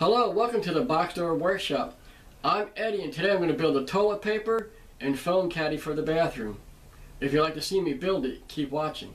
Hello, welcome to the Box Store Workshop. I'm Eddie and today I'm going to build a toilet paper and foam caddy for the bathroom. If you'd like to see me build it, keep watching.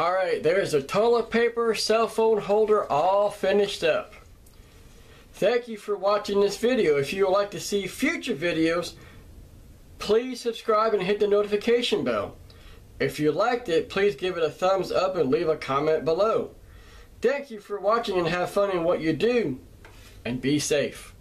Alright, there's the toilet paper, cell phone holder all finished up. Thank you for watching this video. If you would like to see future videos, please subscribe and hit the notification bell. If you liked it, please give it a thumbs up and leave a comment below. Thank you for watching and have fun in what you do, and be safe.